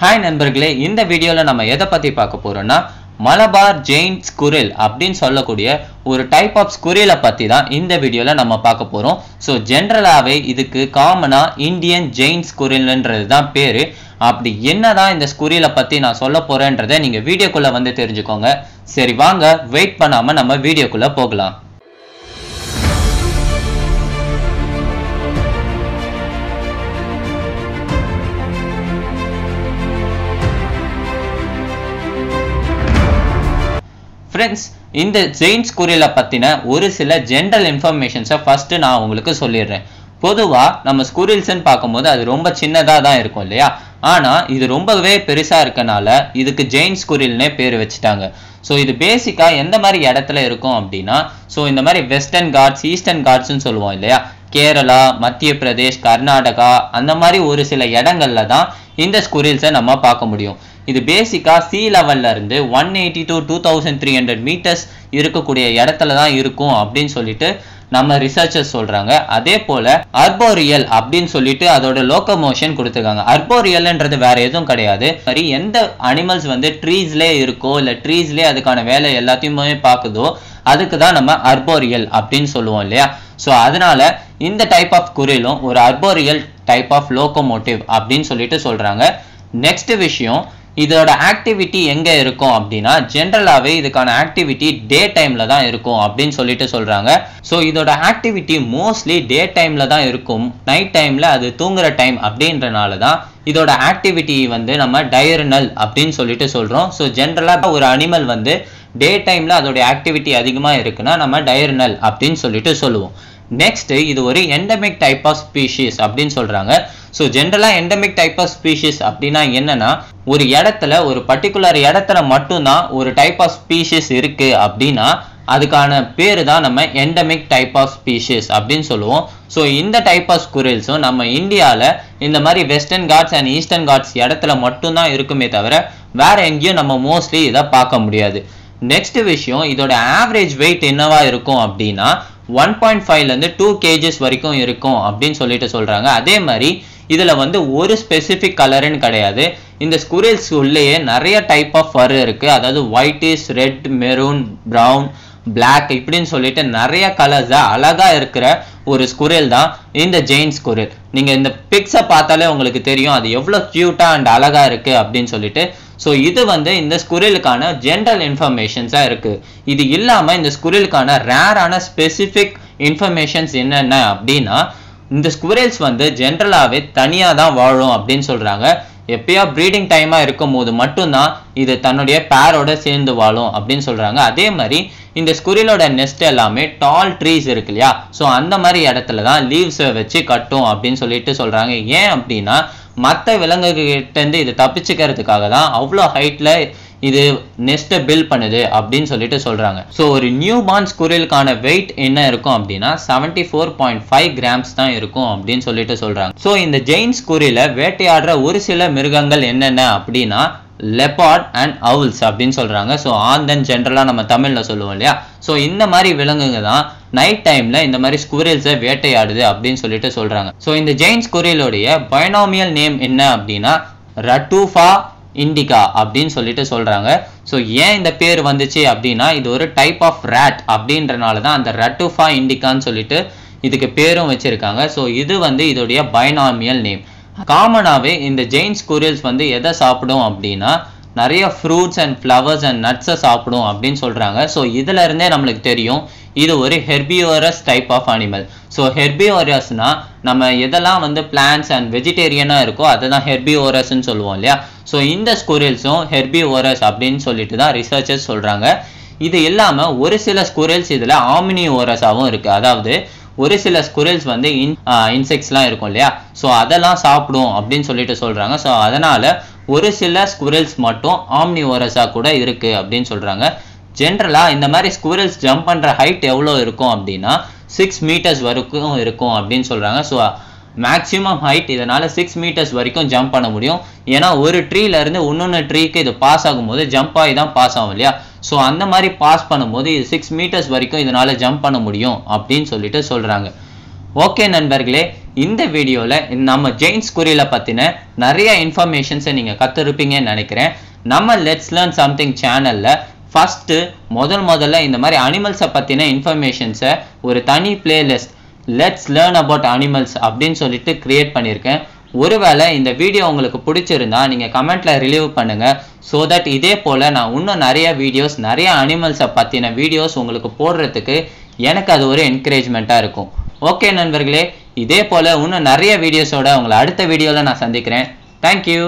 Hi நண்பர்களே இந்த வீடியோவில் நம்ம எதை பற்றி பார்க்க போகிறோம்னா மலபார் ஜெயின் ஸ்குரில் அப்படின்னு சொல்லக்கூடிய ஒரு டைப் ஆஃப் ஸ்குரிலை பற்றி தான் இந்த வீடியோவில் நம்ம பார்க்க போகிறோம் ஸோ ஜென்ரலாகவே இதுக்கு காமனாக இந்தியன் ஜெயின் ஸ்குரில்ன்றது தான் பேர். அப்படி என்ன தான் இந்த ஸ்குரிலை பற்றி நான் சொல்ல போகிறேன்றதை நீங்கள் வீடியோக்குள்ளே வந்து தெரிஞ்சுக்கோங்க. சரி வாங்க வெயிட் பண்ணாமல் நம்ம வீடியோக்குள்ளே போகலாம். ஃப்ரெண்ட்ஸ் இந்த ஜெயின்ஸ் குரியலை பற்றின ஒரு சில ஜென்ரல் இன்ஃபர்மேஷன்ஸை ஃபஸ்ட்டு நான் உங்களுக்கு சொல்லிடுறேன். பொதுவாக நம்ம ஸ்குரில்ஸ்ன்னு பார்க்கும்போது அது ரொம்ப சின்னதாக தான் இருக்கும் இல்லையா? ஆனால் இது ரொம்பவே பெருசாக இருக்கனால இதுக்கு ஜெயின் ஸ்குரில்னே பேர் வச்சுட்டாங்க. ஸோ இது பேசிக்காக எந்த மாதிரி இடத்துல இருக்கும் அப்படின்னா ஸோ இந்த மாதிரி வெஸ்டர்ன் காட்ஸ் ஈஸ்டர்ன் காட்ஸ்னு சொல்லுவோம் இல்லையா? கேரளா மத்திய பிரதேஷ் கர்நாடகா அந்த மாதிரி ஒரு சில இடங்கள்ல தான் இந்த ஸ்குரில்ஸை நம்ம பார்க்க முடியும். இது பேசிக்காக சி லெவல்ல இருந்து one eighty to two thousand three hundred meters இருக்கக்கூடிய இடத்துல தான் இருக்கும் அப்படின்னு சொல்லிட்டு நம்ம ரிசர்ச்சர்ஸ் சொல்றாங்க. அதே போல அர்போரியல் அப்படின்னு சொல்லிட்டு அதோட லோக்கமோஷன் கொடுத்துருக்காங்க. அர்போரியல்ன்றது வேற எதுவும் கிடையாது. சரி எந்த அனிமல்ஸ் வந்து ட்ரீஸ்லேயே இருக்கோ இல்லை ட்ரீஸ்லேயே அதுக்கான வேலை எல்லாத்தையுமே பார்க்குதோ அதுக்கு தான் நம்ம அர்போரியல் அப்படின்னு சொல்லுவோம் இல்லையா? ஸோ அதனால இந்த டைப் ஆஃப் குரிலும் ஒரு அர்போரியல் டைப் ஆஃப் லோக்கோமோட்டிவ் அப்படின்னு சொல்லிட்டு சொல்றாங்க. நெக்ஸ்ட் விஷயம் இதோட ஆக்டிவிட்டி எங்கே இருக்கும் அப்படின்னா ஜென்ரலாகவே இதுக்கான ஆக்டிவிட்டி டே டைமில் தான் இருக்கும் அப்படின்னு சொல்லிட்டு சொல்கிறாங்க ஸோ இதோட ஆக்டிவிட்டி மோஸ்ட்லி டே டைமில் தான் இருக்கும். நைட் டைமில் அது தூங்குற டைம் அப்படின்றனால தான் இதோட ஆக்டிவிட்டி வந்து நம்ம டயர்னல் அப்படின்னு சொல்லிட்டு சொல்கிறோம் ஸோ ஜென்ரலாக ஒரு அனிமல் வந்து டே டைமில் அதோட ஆக்டிவிட்டி அதிகமாக இருக்குன்னா நம்ம டயர்னல் அப்படின்னு சொல்லிட்டு சொல்லுவோம். நெக்ஸ்ட் இது ஒரு எண்டமிக் டைப் ஆஃப் ஸ்பீஷிஸ் அப்படின்னு சொல்றாங்க. ஸோ ஜென்ரலாக எண்டமிக் டைப் ஆஃப் ஸ்பீஷிஸ் அப்படின்னா என்னன்னா ஒரு இடத்துல ஒரு பர்டிகுலர் இடத்துல மட்டும்தான் ஒரு டைப் ஆஃப் ஸ்பீஷிஸ் இருக்கு அப்படின்னா அதுக்கான பேர் தான் நம்ம எண்டமிக் டைப் ஆஃப் ஸ்பீஷிஸ் அப்படின்னு சொல்லுவோம். ஸோ இந்த டைப் ஆஃப் ஸ்குரில்ஸும் நம்ம இந்தியாவில் இந்த மாதிரி Western Ghats and Eastern Ghats இடத்துல மட்டும்தான் இருக்குமே தவிர வேற எங்கேயும் நம்ம மோஸ்ட்லி இதை பார்க்க முடியாது. நெக்ஸ்ட் விஷயம் இதோட ஆவரேஜ் வெயிட் என்னவா இருக்கும் அப்படின்னா ஒன் பாயிண்ட் ஃபைவ்லேருந்து டூ கேஜஸ் வரைக்கும் இருக்கும் அப்படின்னு சொல்லிட்டு சொல்கிறாங்க அதே மாதிரி இதில் வந்து ஒரு ஸ்பெசிஃபிக் கலருன்னு கிடையாது. இந்த ஸ்குரில்ஸ் உள்ளேயே நிறைய டைப் ஆஃப் ஃபர் இருக்குது அதாவது whitish red maroon brown black இப்படின்னு சொல்லிட்டு நிறைய கலர்ஸா அழகா இருக்கிற ஒரு ஸ்குரில் தான் இந்த ஜெயின் ஸ்குரில் நீங்க இந்த பிக்ஸை பார்த்தாலே உங்களுக்கு தெரியும் அது எவ்வளவு கியூட்டா அண்ட் அழகா இருக்கு அப்படின்னு சொல்லிட்டு. ஸோ இது வந்து இந்த ஸ்குரிலுக்கான ஜென்ரல் இன்ஃபர்மேஷன்ஸா இருக்கு. இது இல்லாம இந்த ஸ்குரிலுக்கான ரேரான ஸ்பெசிஃபிக் இன்ஃபர்மேஷன்ஸ் என்னென்ன அப்படின்னா இந்த ஸ்குரில்ஸ் வந்து ஜென்ரலாகவே தனியாக தான் வாழும் அப்படின்னு சொல்கிறாங்க எப்பயா ப்ரீடிங் டைமாக இருக்கும் போது மட்டும்தான் இது தன்னுடைய பேரோட சேர்ந்து வாழும் அப்படின்னு சொல்கிறாங்க அதே மாதிரி இந்த ஸ்குரிலோட நெஸ்ட் எல்லாமே டால் ட்ரீஸ் இருக்கு இல்லையா? ஸோ அந்த மாதிரி இடத்துல தான் லீவ்ஸை வச்சு கட்டும் அப்படின்னு சொல்லிட்டு சொல்கிறாங்க ஏன் அப்படின்னா மற்ற விலங்குகிட்டேருந்து இது தப்பிச்சுக்கிறதுக்காக தான் அவ்வளோ ஹைட்டில் இது நெஸ்ட்டை பில்ட் பண்ணுது அப்படின்னு சொல்லிட்டு சொல்கிறாங்க ஸோ ஒரு நியூ பார்ன் ஸ்குரிலுக்கான வெயிட் என்ன இருக்கும் அப்படின்னா seventy four point five grams தான் இருக்கும் அப்படின்னு சொல்லிட்டு சொல்கிறாங்க ஸோ இந்த ஜெயின் ஸ்குரில வேட்டையாடுற ஒரு சில மிருகங்கள் என்னென்ன அப்படின்னா லெபார்ட் அண்ட் அவுல்ஸ் அப்படின்னு சொல்றாங்க. ஸோ ஆந்தன் ஜென்ரலாக நம்ம தமிழில் சொல்லுவோம் இல்லையா? ஸோ இந்த மாதிரி விலங்குங்க தான் நைட் டைம்ல இந்த மாதிரி ஸ்குரில்ஸை வேட்டையாடுது அப்படின்னு சொல்லிட்டு சொல்றாங்க. ஸோ இந்த ஜெயின் ஸ்குரிலோடைய பைனாமியல் நேம் என்ன அப்படின்னா ரட்டூஃபா இண்டிகா அப்படின்னு சொல்லிட்டு சொல்றாங்க. ஸோ ஏன் இந்த பேர் வந்துச்சு அப்படின்னா இது ஒரு டைப் ஆஃப் ரேட் அப்படின்றனால தான் அந்த ரட்டுஃபா இண்டிகான்னு சொல்லிட்டு இதுக்கு பேரும் வச்சிருக்காங்க. ஸோ இது வந்து இதோடைய பைனாமியல் நேம் காமனாகவே இந்த ஜெயின் ஸ்குரில்ஸ் வந்து எதை சாப்பிடும் அப்படின்னா நிறைய ஃப்ரூட்ஸ் அண்ட் ஃப்ளவர்ஸ் அண்ட் நட்ஸை சாப்பிடும் அப்படின்னு சொல்கிறாங்க ஸோ இதுல இருந்தே நம்மளுக்கு தெரியும் இது ஒரு herbivorous type of animal so ஹெர்பியோரஸ்னா நம்ம எதெல்லாம் வந்து பிளான்ஸ் அண்ட் வெஜிடேரியனாக இருக்கோ அதை தான் ஹெர்பியோரஸ்ன்னு சொல்லுவோம் இல்லையா? ஸோ இந்த ஸ்குரில்ஸும் ஹெர்பியோரஸ் அப்படின்னு சொல்லிட்டு தான் ரிசர்ச்சர்ஸ் சொல்கிறாங்க இது இல்லாமல் ஒரு சில ஸ்குரில்ஸ் இதில் ஆமினி ஓரஸாகவும் இருக்குது அதாவது ஒரு சில ஸ்குரல்ஸ் வந்து இன் இன்செக்ட்ஸ்லாம் இருக்கும் இல்லையா? ஸோ அதெல்லாம் சாப்பிடும் அப்படின்னு சொல்லிட்டு சொல்கிறாங்க ஸோ அதனால் ஒரு சில ஸ்குரல்ஸ் மட்டும் ஆம்னி ஓரஸாக கூட இருக்குது அப்படின்னு சொல்கிறாங்க ஜென்ரலாக இந்த மாதிரி ஸ்குரில்ஸ் ஜம்ப் பண்ணுற ஹைட் எவ்வளோ இருக்கும் அப்படின்னா சிக்ஸ் மீட்டர்ஸ் வரைக்கும் இருக்கும் அப்படின்னு சொல்கிறாங்க ஸோ மேக்ஸிமம் ஹைட் இதனால் சிக்ஸ் மீட்டர்ஸ் வரைக்கும் ஜம்ப் பண்ண முடியும். ஏன்னா ஒரு ட்ரீல இருந்து இன்னொன்று ட்ரீக்கு இது பாஸ் ஆகும்போது ஜம்ப் ஆகி தான் பாஸ் ஆகும் இல்லையா? ஸோ அந்த மாதிரி பாஸ் பண்ணும்போது இது சிக்ஸ் மீட்டர்ஸ் வரைக்கும் இதனால ஜம்ப் பண்ண முடியும் அப்படின்னு சொல்லிட்டு சொல்கிறாங்க ஓகே நண்பர்களே இந்த வீடியோவில் நம்ம ஜெயின்ஸ் குரிலை பற்றின நிறைய இன்ஃபர்மேஷன்ஸை நீங்கள் கற்றுருப்பீங்கன்னு நினைக்கிறேன். நம்ம லெட்ஸ் லேர்ன் சம்திங் சேனலில் ஃபஸ்ட்டு முதல் முதல்ல இந்த மாதிரி அனிமல்ஸை பற்றின இன்ஃபர்மேஷன்ஸை ஒரு தனி playlist let's learn about animals அப்படின்னு சொல்லிட்டு கிரியேட் பண்ணியிருக்கேன். ஒருவேளை இந்த வீடியோ உங்களுக்கு பிடிச்சிருந்தா நீங்கள் கமெண்ட்டில் ரிலீவ் பண்ணுங்கள் ஸோ தட் இதே போல் நான் இன்னும் நிறைய வீடியோஸ் நிறைய அனிமல்ஸை பற்றின வீடியோஸ் உங்களுக்கு போடுறதுக்கு எனக்கு அது ஒரு என்கரேஜ்மெண்ட்டாக இருக்கும். ஓகே நண்பர்களே இதே போல் இன்னும் நிறைய வீடியோஸோட உங்களை அடுத்த வீடியோவில் நான் சந்திக்கிறேன். தேங்க்யூ